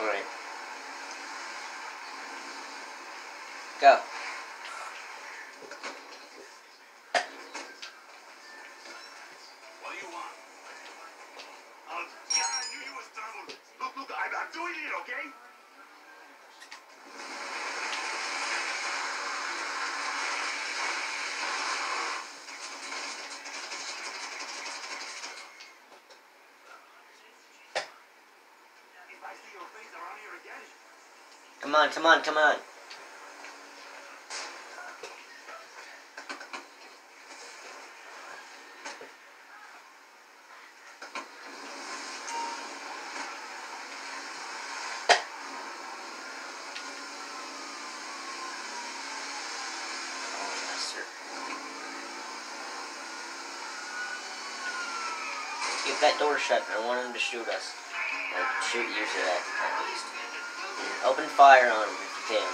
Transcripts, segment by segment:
Alright. Go. What do you want? Oh, God, I knew you was trouble. Look, look, I, I'm doing it, okay? Come on, come on, come on. Keep that door shut. I want him to shoot us. Or shoot you to that, at least. Open fire on him if you can.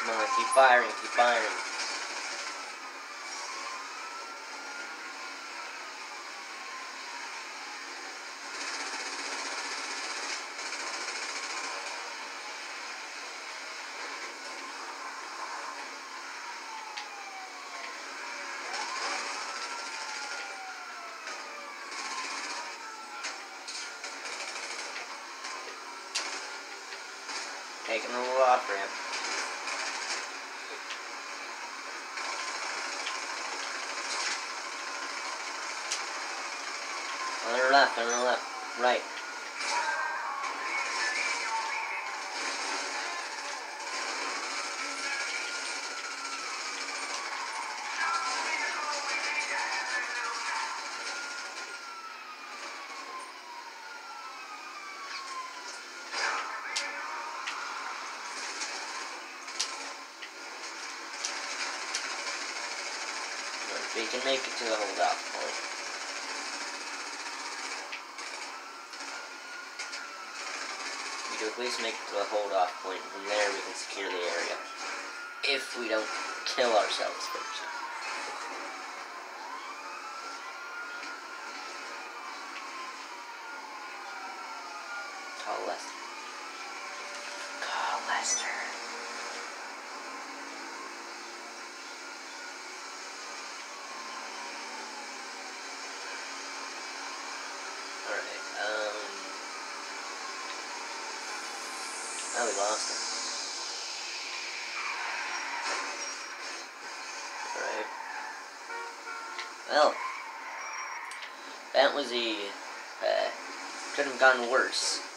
Come on, keep firing, keep firing. Taking a little off ramp. On her left, on her left, right. We can make it to the holdout point. We do at least make it to the hold off point, and from there we can secure the area. If we don't kill ourselves first. Call Lester. Call Lester. Alright, um. Oh, we lost him. Alright. Well, that was a. Uh, could have gone worse.